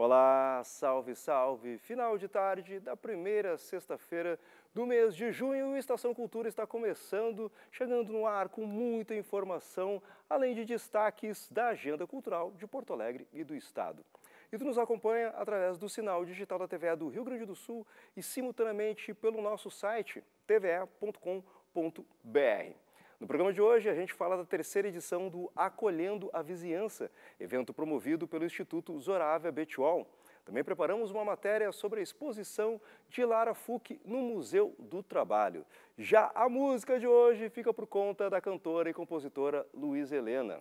Olá, salve, salve! Final de tarde da primeira sexta-feira do mês de junho, o Estação Cultura está começando, chegando no ar com muita informação, além de destaques da agenda cultural de Porto Alegre e do Estado. E tu nos acompanha através do sinal digital da TVA do Rio Grande do Sul e simultaneamente pelo nosso site tve.com.br. No programa de hoje, a gente fala da terceira edição do Acolhendo a Vizinhança, evento promovido pelo Instituto Zoravia Betiol. Também preparamos uma matéria sobre a exposição de Lara Fuc no Museu do Trabalho. Já a música de hoje fica por conta da cantora e compositora Luiz Helena.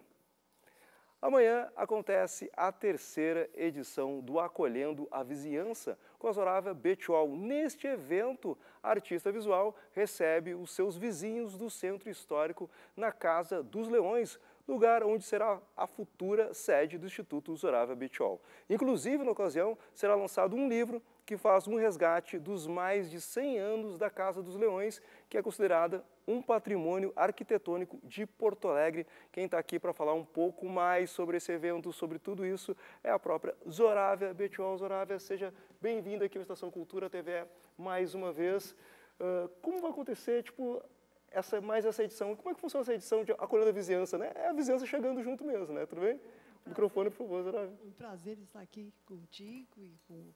Amanhã acontece a terceira edição do Acolhendo a Vizinhança com a Zorávia Betiol. Neste evento, a artista visual recebe os seus vizinhos do Centro Histórico na Casa dos Leões, lugar onde será a futura sede do Instituto Zorávia Betiol. Inclusive, na ocasião, será lançado um livro que faz um resgate dos mais de 100 anos da Casa dos Leões, que é considerada um patrimônio arquitetônico de Porto Alegre. Quem está aqui para falar um pouco mais sobre esse evento, sobre tudo isso, é a própria Zorávia Betiol. Zorávia, seja bem-vinda aqui à Estação Cultura TV mais uma vez. Uh, como vai acontecer, tipo, essa, mais essa edição? Como é que funciona essa edição de Acolhendo a Vizinhança, né? É a vizinhança chegando junto mesmo, né? Tudo bem? Um microfone, por favor, Zorávia. Um prazer estar aqui contigo e com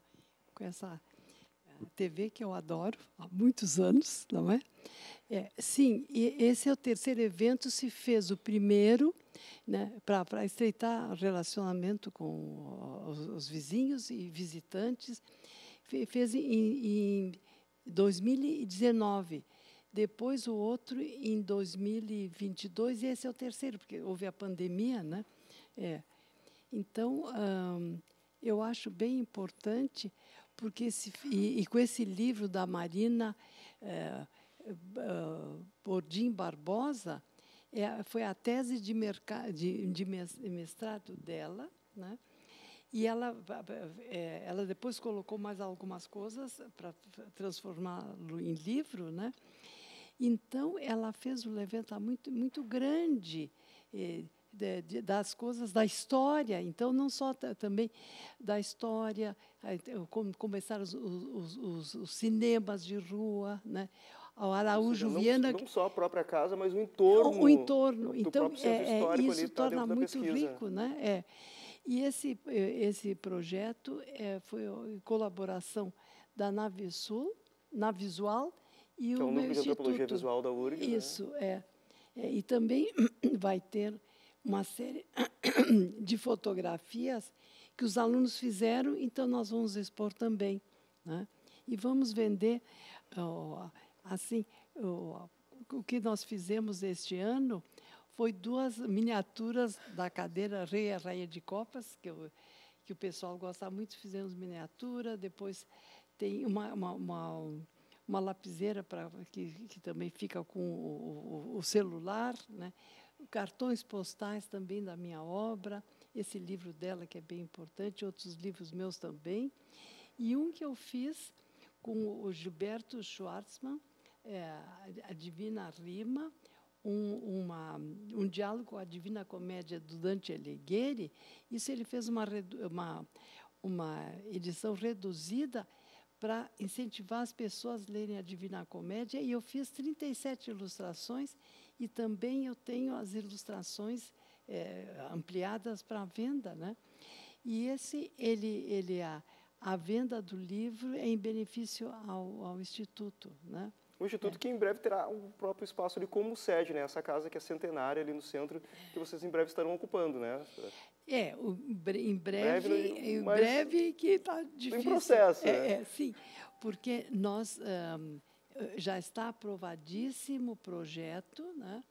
com essa eh, TV que eu adoro há muitos anos, não é? é sim, esse é o terceiro evento, se fez o primeiro, né, para estreitar o relacionamento com os, os, vizinhos e visitantes, fez em, em 2019. Depois o outro em 2022 e esse é o terceiro, porque houve a pandemia, né? É. Então, hum, eu acho bem importante porque esse, e, e, com esse livro da Marina é, Bordim Barbosa, é, foi a tese de, de, de mestrado dela, né? E ela, é, ela depois colocou mais algumas coisas para transformá-lo em livro, né? Então, ela fez um levantamento muito, muito grande de, de, das coisas da história. Então, não só também da história, como começaram os, os, os, os, cinemas de rua, né? O Araújo seja, não, Viana. Não só a própria casa, mas o entorno. O, entorno. então, é, é, isso tá torna muito rico, né? É. E esse, esse projeto é, foi em colaboração da Navisul, Navisual e que o é o Núcleo de Antropologia Visual da URG. Né? Isso, né? é. é. E também vai ter uma série de fotografias que os alunos fizeram, então nós vamos expor também. Né? E vamos vender, assim, o que nós fizemos este ano foi duas miniaturas da cadeira Rei e Rainha de Copas, que, eu, que o pessoal gosta muito, fizemos miniatura, depois tem uma, uma, uma, uma lapiseira pra, que, que também fica com o, o, o celular, né? Cartões postais também da minha obra, esse livro dela que é bem importante, outros livros meus também, e um que eu fiz com o Gilberto Schwartzman, é, a Divina Rima, um, uma, um diálogo com a Divina Comédia do Dante Alighieri. Isso ele fez uma, uma, uma edição reduzida para incentivar as pessoas a lerem a Divina Comédia, e eu fiz 37 ilustrações e também eu tenho as ilustrações é, ampliadas para venda, né? E esse, ele, ele a, a venda do livro é em benefício ao, ao Instituto, né? O Instituto é. que em breve terá um próprio espaço ali como sede, né? Essa casa que é centenária ali no centro, que vocês em breve estarão ocupando, né? É, o, em breve, breve em breve que está difícil. Em processo, é, né? é, sim, porque nós... Um, já está aprovadíssimo o projeto, né?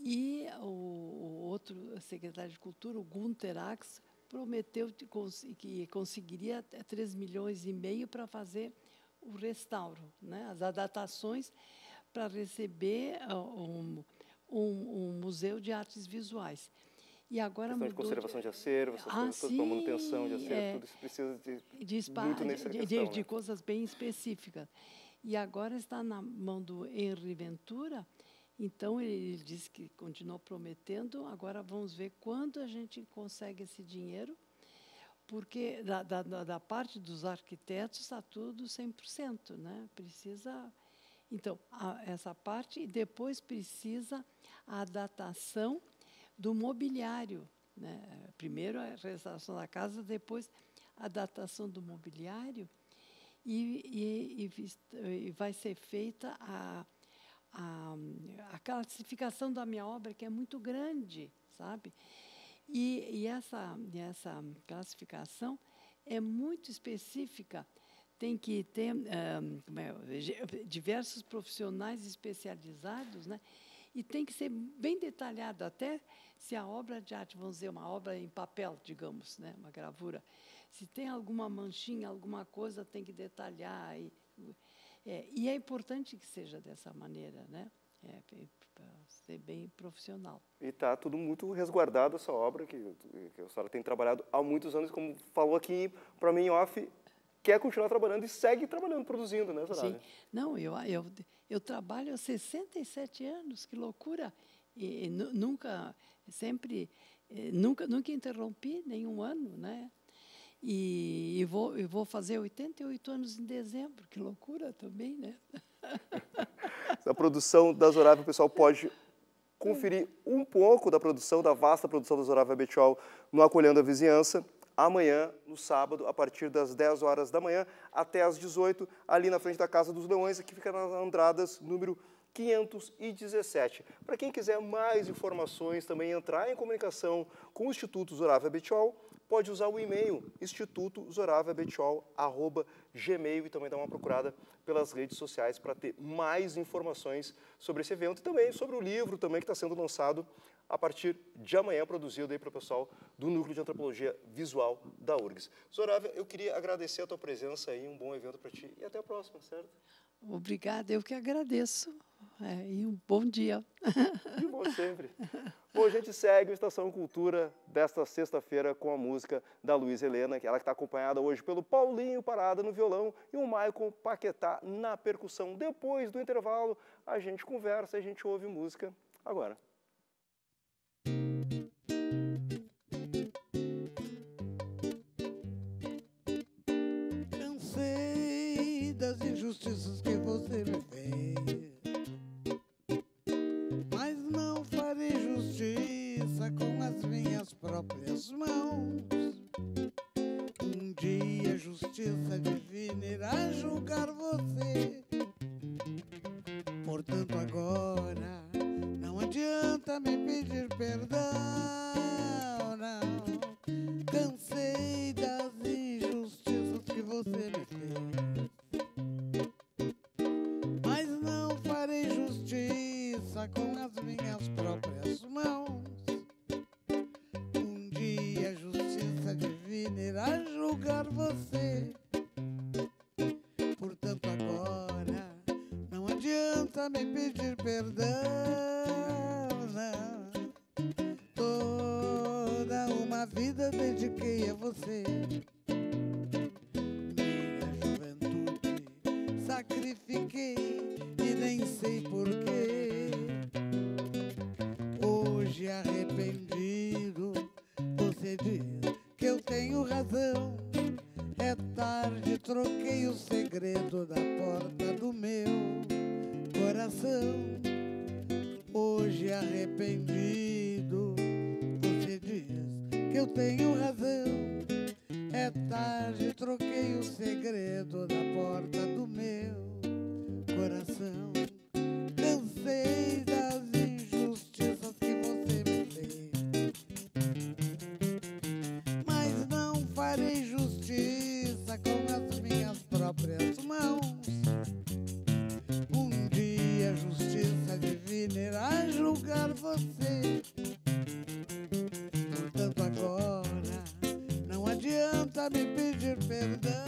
E o, o, outro secretário de Cultura, o Gunter Ax, prometeu que conseguiria 3 milhões e meio para fazer o restauro, né? as adaptações para receber uh, um, um, um, museu de artes visuais. E agora mudou de conservação de, acervo, essas ah, coisas, manutenção de acervo, é, tudo isso precisa de, de, muito nessa de, questão, de, né? de coisas bem específicas. E agora está na mão do Henri Ventura, então ele, ele disse que continuou prometendo, agora vamos ver quando a gente consegue esse dinheiro, porque da, da, da parte dos arquitetos está tudo 100%, né? Precisa então, a, essa parte, e depois precisa a datação do mobiliário. Né? Primeiro a restauração da casa, depois a datação do mobiliário, e, e, e vai ser feita a, a, a, classificação da minha obra, que é muito grande, sabe? E, e essa, essa classificação é muito específica tem que ter é, diversos profissionais especializados, né? E tem que ser bem detalhado, até se a obra de arte, vamos dizer, uma obra em papel, digamos, né? uma gravura, se tem alguma manchinha, alguma coisa, tem que detalhar. E é, e é importante que seja dessa maneira, né? É, para ser bem profissional. E está tudo muito resguardado essa obra que, que a senhora tem trabalhado há muitos anos, como falou aqui para mim off, quer continuar trabalhando e segue trabalhando, produzindo, né, Soraya? Sim. Não, eu, eu, eu trabalho há 67 anos, que loucura. E, e nunca, sempre, eh, nunca, nunca interrompi nenhum ano, né? E, e, vou, e vou fazer 88 anos em dezembro, que loucura também, né? A produção da Zorava, o pessoal pode conferir um pouco da produção, da vasta produção da Zorava Betiol no Acolhendo a Vizinhança amanhã, no sábado, a partir das 10 horas da manhã até as 18, ali na frente da Casa dos Leões, que fica nas Andradas, número 517. Para quem quiser mais informações, também entrar em comunicação com o Instituto Zoravia Betiol, pode usar o e-mail institutozoraviabetiol.gmail e também dar uma procurada pelas redes sociais para ter mais informações sobre esse evento e também sobre o livro também que está sendo lançado a partir de amanhã, produzido aí para o pessoal do Núcleo de Antropologia Visual da URGS. Zorávia, eu queria agradecer a tua presença aí, um bom evento para ti e até a próxima, certo? Obrigada, eu que agradeço. É, e um bom dia. De bom sempre. Bom, a gente segue o Estação Cultura desta sexta-feira com a música da Luiz Helena, que ela está acompanhada hoje pelo Paulinho Parada no violão e o Maicon Paquetá na percussão. Depois do intervalo, a gente conversa, a gente ouve música agora. injustiças que você justiça divina irá Me pedir perdão. julgar você. Portanto, agora não adianta me pedir perdão.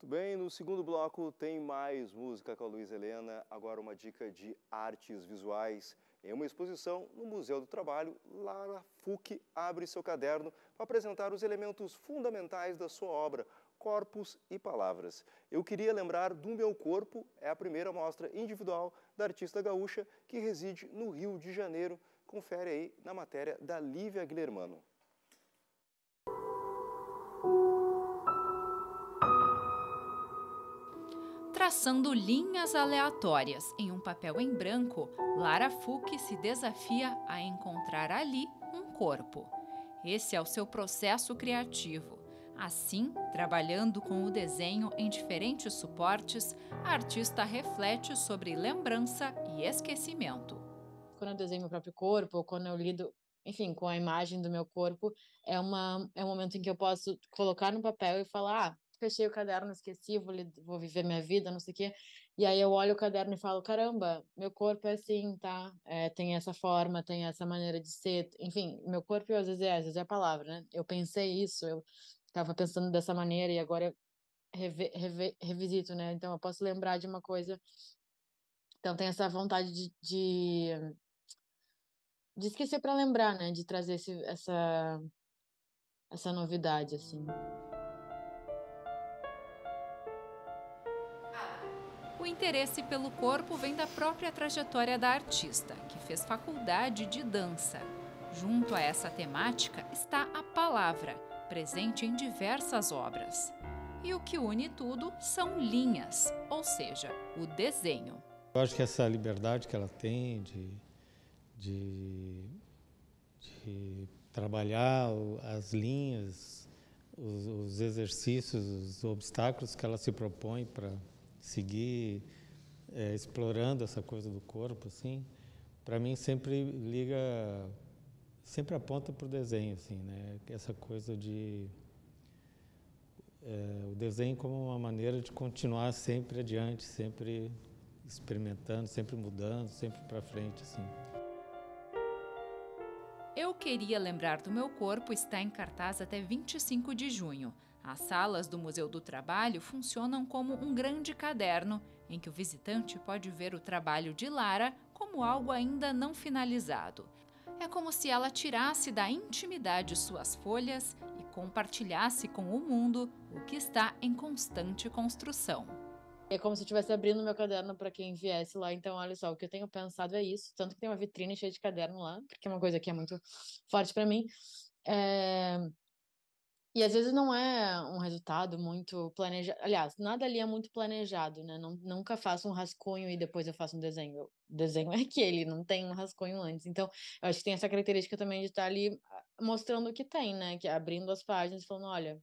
Muito bem, no segundo bloco tem mais música com a Luiz Helena. Agora uma dica de artes visuais. Em uma exposição no Museu do Trabalho, Lara Fuc abre seu caderno para apresentar os elementos fundamentais da sua obra, corpos e palavras. Eu queria lembrar do Meu Corpo, é a primeira mostra individual da artista gaúcha que reside no Rio de Janeiro. Confere aí na matéria da Lívia Guilhermano. Traçando linhas aleatórias em um papel em branco, Lara Fuc se desafia a encontrar ali um corpo. Esse é o seu processo criativo. Assim, trabalhando com o desenho em diferentes suportes, a artista reflete sobre lembrança e esquecimento. Quando eu desenho meu próprio corpo, quando eu lido, enfim, com a imagem do meu corpo, é, uma, é um momento em que eu posso colocar no papel e falar: ah, fechei o caderno, esqueci, vou, vou viver minha vida, não sei o quê. E aí eu olho o caderno e falo, caramba, meu corpo é assim, tá? É, tem essa forma, tem essa maneira de ser. Enfim, meu corpo às vezes é, às vezes é a palavra, né? Eu pensei isso, eu estava pensando dessa maneira e agora reve, revisito, né? Então eu posso lembrar de uma coisa. Então tem essa vontade de, de, de esquecer para lembrar, né? De trazer esse, essa, essa novidade, assim. O interesse pelo corpo vem da própria trajetória da artista, que fez faculdade de dança. Junto a essa temática está a palavra, presente em diversas obras. E o que une tudo são linhas, ou seja, o desenho. Eu acho que essa liberdade que ela tem de, de, de trabalhar as linhas, os, os exercícios, os obstáculos que ela se propõe para seguir é, explorando essa coisa do corpo, assim, para mim sempre liga, sempre aponta para o desenho, assim, né? Essa coisa de é, o desenho como uma maneira de continuar sempre adiante, sempre experimentando, sempre mudando, sempre para frente, assim. Eu queria lembrar do meu corpo está em cartaz até 25 de junho. As salas do Museu do Trabalho funcionam como um grande caderno em que o visitante pode ver o trabalho de Lara como algo ainda não finalizado. É como se ela tirasse da intimidade suas folhas e compartilhasse com o mundo o que está em constante construção. É como se eu estivesse abrindo meu caderno para quem viesse lá. Então, olha só, o que eu tenho pensado é isso. Tanto que tem uma vitrine cheia de caderno lá, porque é uma coisa que é muito forte para mim. É... E às vezes não é um resultado muito planejado. Aliás, nada ali é muito planejado, né? Não, nunca faço um rascunho e depois eu faço um desenho. O desenho é aquele, não tem um rascunho antes. Então, eu acho que tem essa característica também de estar ali ah, mostrando o que tem, né? Que é abrindo as páginas e falando, olha,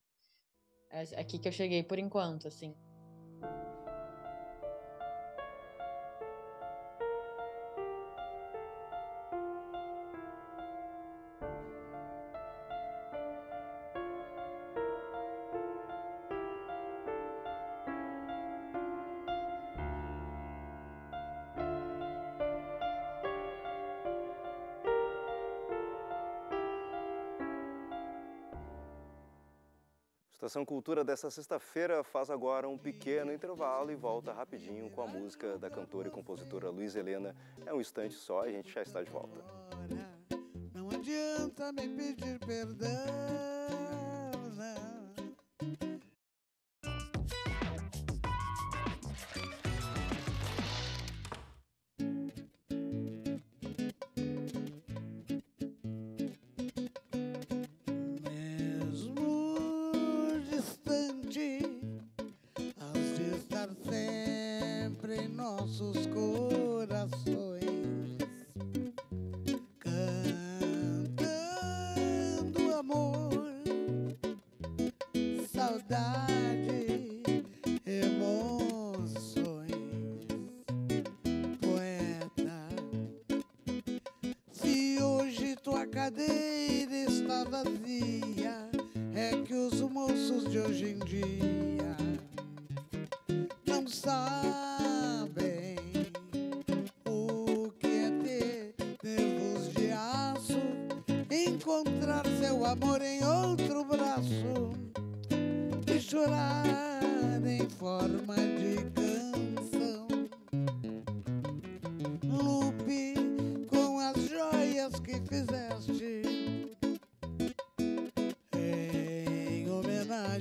é aqui que eu cheguei por enquanto, assim. Estação Cultura dessa sexta-feira faz agora um pequeno intervalo e volta rapidinho com a música da cantora e compositora Luiz Helena. É um instante só e a gente já está de volta. Não adianta me pedir perdão. Amor em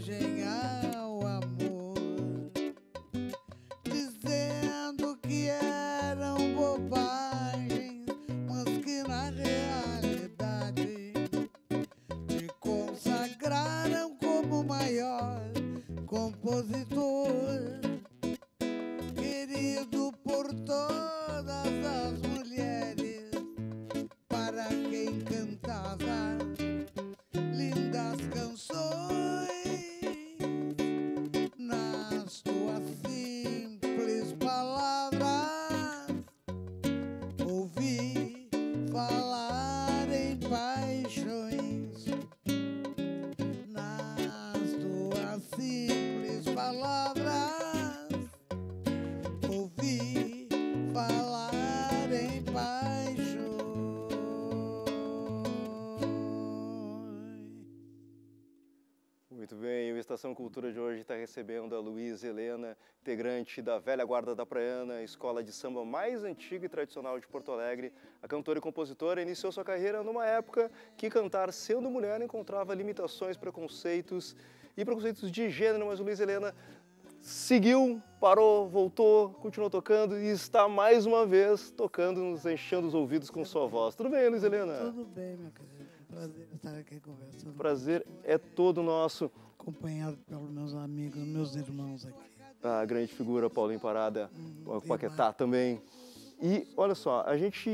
homenagem ao amor, dizendo que eram bobagens, mas que na realidade te consagraram como maior compositor, Estação Cultura de hoje está recebendo a Luísa Helena, integrante da velha guarda da Praiana, escola de samba mais antiga e tradicional de Porto Alegre. A cantora e compositora iniciou sua carreira numa época que cantar sendo mulher encontrava limitações, preconceitos e preconceitos de gênero, mas a Luísa Helena seguiu, parou, voltou, continuou tocando e está mais uma vez tocando, nos enchendo os ouvidos com sua voz. Tudo bem, Luísa Helena? Tudo bem, meu querido. Prazer estar aqui conversando. O prazer é todo nosso. Acompanhado pelos meus amigos, meus irmãos aqui. A grande figura Paulinho Parada, o Paquetá também. E olha só, a gente,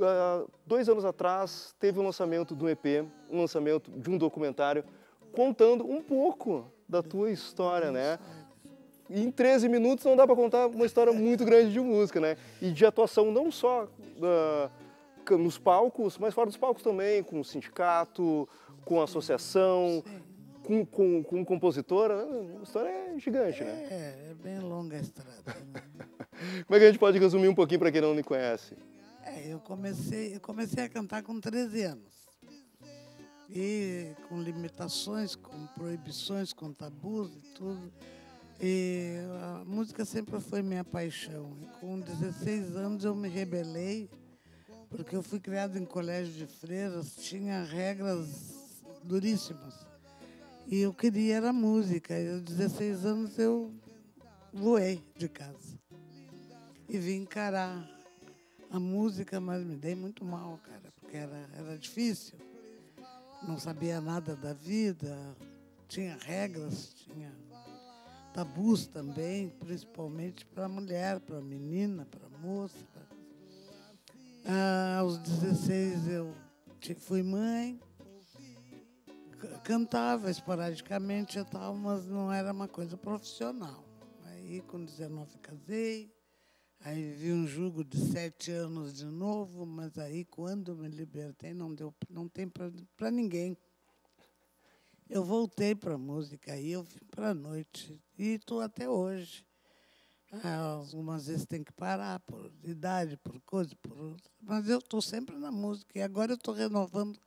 há dois anos atrás, teve o lançamento do EP, um lançamento de um documentário, contando um pouco da tua história, né? E em 13 minutos não dá para contar uma história muito grande de música, né? E de atuação não só ah, ca- nos palcos, mas fora dos palcos também, com o sindicato, com a associação, com, com, com compositora. A história é gigante, né? É, é bem longa a estrada. Né? Como é que a gente pode resumir um pouquinho para quem não me conhece? É, eu comecei, eu comecei a cantar com 13 anos. E com limitações, com proibições, com tabus e tudo. E a música sempre foi minha paixão. E com 16 anos eu me rebelei, porque eu fui criado em colégio de freiras, tinha regras duríssimas. E eu queria era música. E aos 16 anos eu voei de casa. E vim encarar a música, mas me dei muito mal, cara, porque era, era difícil. Não sabia nada da vida, tinha regras, tinha tabus também, principalmente para a mulher, para a menina, para a moça. Ah, aos 16 eu fui mãe, cantava esporadicamente e tal, mas não era uma coisa profissional. Aí com 19 casei, Aí vivi um jugo de sete anos de novo, mas aí quando me libertei não deu, não tem para ninguém. Eu voltei para a música, aí eu vim para a noite e estou até hoje. Ah, Algumas vezes tem que parar por idade, por coisa, por outra, mas eu estou sempre na música e agora eu estou renovando,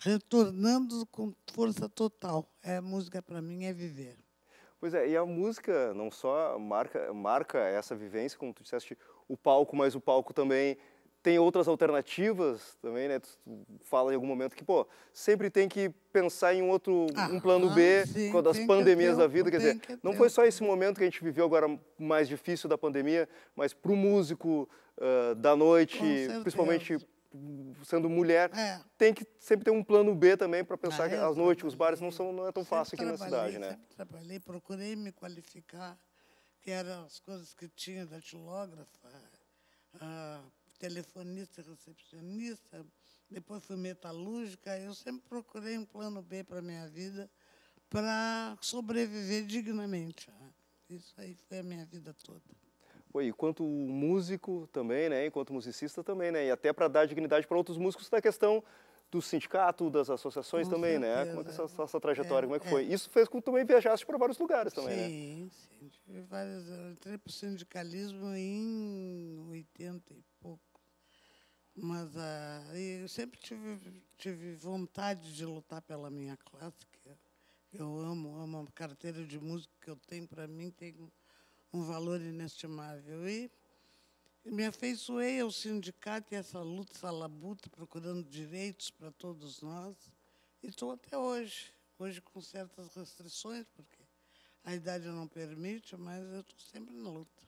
retornando com força total. É música para mim é viver. Pois é, e a música não só marca, marca essa vivência, como tu disseste, o palco, mas o palco também tem outras alternativas também, né? Tu fala em algum momento que, pô, sempre tem que pensar em um outro, um plano Ah, B, sim, quando as pandemias ter da vida, quer dizer, que não foi só esse momento que a gente viveu agora mais difícil da pandemia, mas para o músico ah, da noite, principalmente sendo mulher, É. tem que sempre ter um plano B também para pensar Ah, que eu as noites, os bares não são não é tão fácil aqui na cidade, né? Sempre trabalhei, procurei me qualificar, que eram as coisas que tinha da tilógrafa, ah, telefonista recepcionista, depois fui metalúrgica, eu sempre procurei um plano B para a minha vida para sobreviver dignamente. né? Isso aí foi a minha vida toda. Pô, e enquanto músico também, né? Enquanto musicista também, né? E até para dar dignidade para outros músicos da questão do sindicato, das associações Com também, né? Como é que certeza. essa, essa trajetória, É, como é que é. foi? Isso fez com que também viajasse para vários lugares também, né? sim, sim. Tive várias, eu entrei para o sindicalismo em 80 e pouco. Mas ah, eu sempre tive, tive vontade de lutar pela minha classe, que, Eu amo, amo a carteira de música que eu tenho, para mim tem um valor inestimável. E me afeiçoei ao sindicato e essa luta, essa labuta, procurando direitos para todos nós. E estou até hoje, hoje com certas restrições, porque a idade não permite, mas eu estou sempre na luta.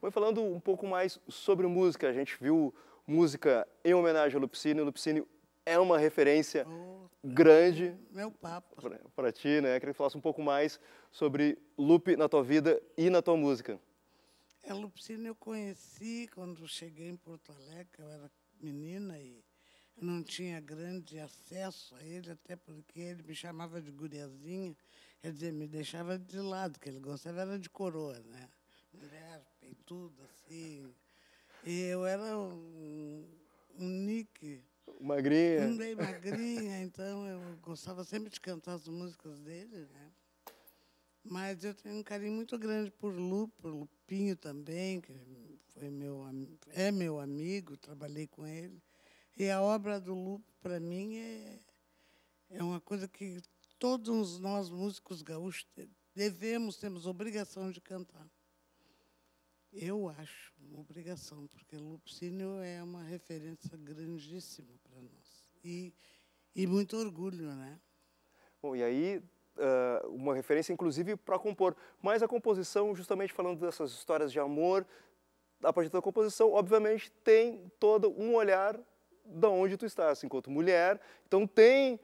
Foi falando um pouco mais sobre música, a gente viu música em homenagem ao Lupicínio. Lupicínio é uma referência oh, grande. Para ti, né? Queria que falasse um pouco mais sobre Lupe na tua vida e na tua música. É, Lupicínio eu conheci quando cheguei em Porto Alegre, eu era menina e não tinha grande acesso a ele, até porque ele me chamava de guriazinha, quer dizer, me deixava de lado, que ele gostava era de coroa, né? Mulher, peituda, assim. E eu era um, um nick. Magrinha. Bem magrinha, então eu gostava sempre de cantar as músicas dele, né? Mas eu tenho um carinho muito grande por Lu, por Lupinho também, que foi meu, é meu amigo, trabalhei com ele. E a obra do Lupo, para mim, é, é uma coisa que todos nós, músicos gaúchos, devemos, temos obrigação de cantar. Eu acho, uma obrigação, porque Lupicínio é uma referência grandíssima para nós. E, e muito orgulho, né? Bom, e aí, uh, uma referência, inclusive, para compor. Mas a composição, justamente falando dessas histórias de amor, a partir da composição, obviamente, tem todo um olhar da onde tu estás enquanto mulher. Então tem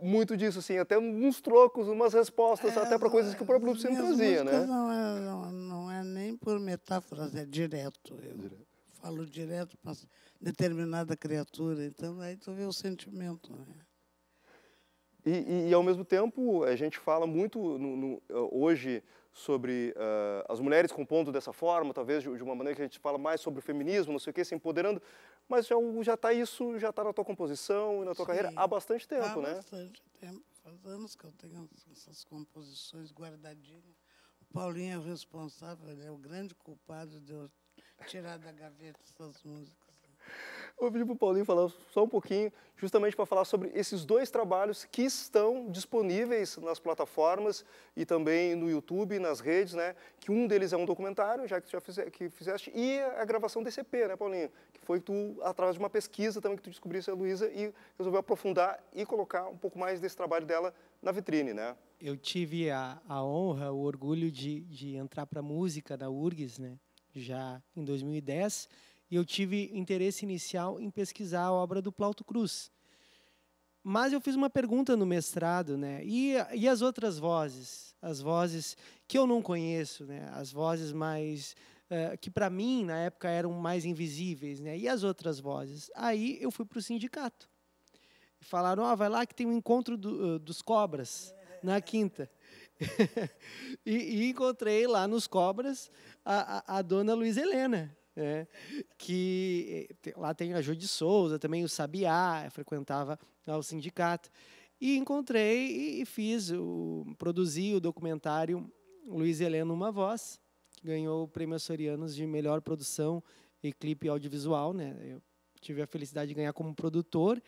muito disso, assim, até uns trocos, umas respostas, é, até para coisas que o próprio Lúcio trazia, né? Não é, não, não, é nem por metáforas, é direto. Eu direto. falo direto para determinada criatura, então aí tu vê o sentimento, né? E, e, e, ao mesmo tempo, a gente fala muito no, no, hoje sobre uh, as mulheres compondo dessa forma, talvez de, de, uma maneira que a gente fala mais sobre o feminismo, não sei o que, se empoderando, mas já já está isso, já está na tua composição e na tua Sim, carreira há bastante tempo, há né? Há bastante tempo, faz anos que eu tenho essas composições guardadinhas. Paulinho é o responsável, ele é o grande culpado de eu tirar da gaveta essas músicas. Vou pedir para o Paulinho falar só um pouquinho, justamente para falar sobre esses dois trabalhos que estão disponíveis nas plataformas e também no YouTube, nas redes, né? Que um deles é um documentário, já que tu já que fizeste, e a gravação desse EP, né, Paulinho? Que foi tu, através de uma pesquisa também que tu descobrisse a Luísa e resolveu aprofundar e colocar um pouco mais desse trabalho dela na vitrine, né? Eu tive a, a honra, o orgulho de, de entrar para a música da URGS, né? Já em 2010 e eu tive interesse inicial em pesquisar a obra do Plauto Cruz. Mas eu fiz uma pergunta no mestrado, né? E, e as outras vozes, as vozes que eu não conheço, né? As vozes mais uh, que para mim na época eram mais invisíveis, né? E as outras vozes. Aí eu fui para o sindicato. Falaram, ó, oh, vai lá que tem um encontro do, uh, dos cobras na quinta. e, e, encontrei lá nos cobras a, a, a dona Luiz Helena, é, que eh, lá tem a Jô de Souza, também o Sabiá, frequentava o sindicato. E encontrei e fiz, o, produzi o documentário Luiz Helena Uma Voz, que ganhou o Prêmio Açorianos de melhor produção e clipe audiovisual. Né? Eu tive a felicidade de ganhar como produtor.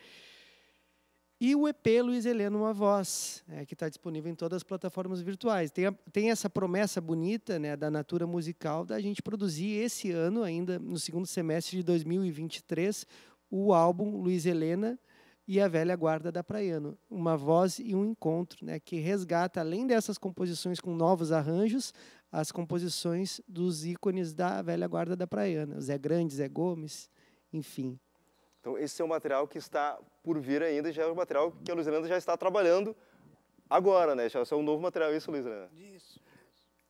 E o EP Luiz Helena Uma Voz, é, que está disponível em todas as plataformas virtuais. Tem, a, tem essa promessa bonita né, da Natura Musical da gente produzir esse ano, ainda no segundo semestre de 2023, o álbum Luiz Helena e a Velha Guarda da Praiano. Uma voz e um encontro, né, que resgata, além dessas composições com novos arranjos, as composições dos ícones da Velha Guarda da Praiana. Zé Grande, Zé Gomes, enfim. Então, esse é um material que está por vir ainda, já é um material que a Luiz Helena já está trabalhando agora, né? Já é um novo material, isso, Luiz Helena? Isso.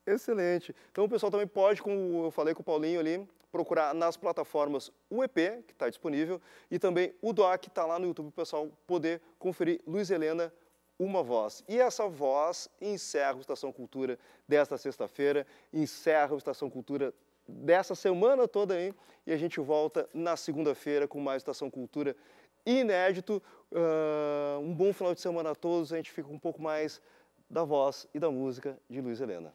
Excelente. Então, o pessoal também pode, como eu falei com o Paulinho ali, procurar nas plataformas o EP, que está disponível, e também o DOC, que está lá no YouTube, o pessoal poder conferir Luiz Helena, uma voz. E essa voz encerra o Estação Cultura desta sexta-feira, encerra o Estação Cultura dessa semana toda aí. E a gente volta na segunda-feira com mais Estação Cultura inédito. Uh, um bom final de semana a todos. A gente fica um pouco mais da voz e da música de Luiz Helena.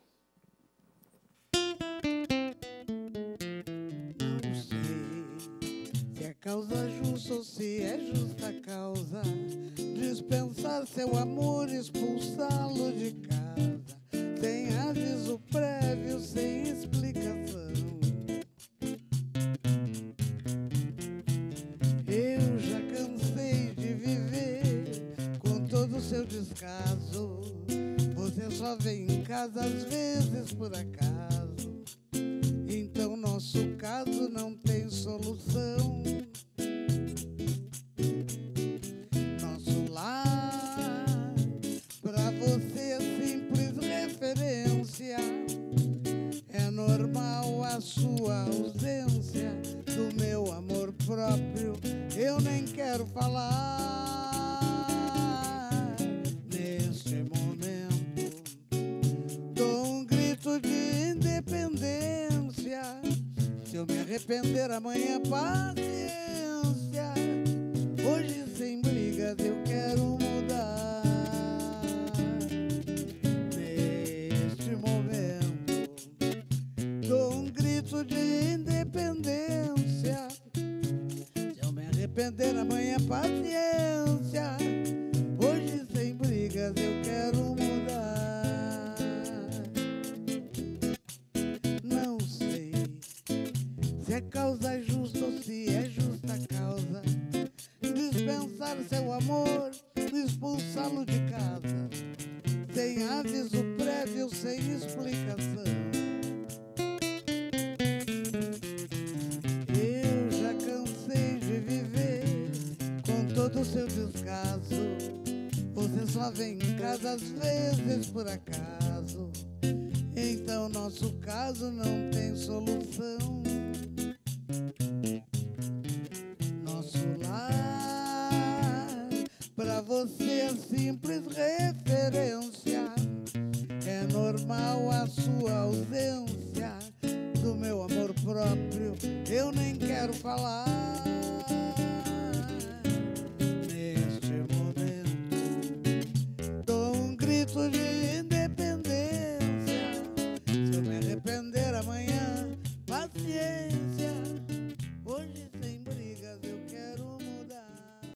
Não sei se é causa justa ou se é justa causa dispensar seu amor, expulsá-lo de suspender amanhã paz vem em casa às vezes por acaso. Então nosso caso não tem solução.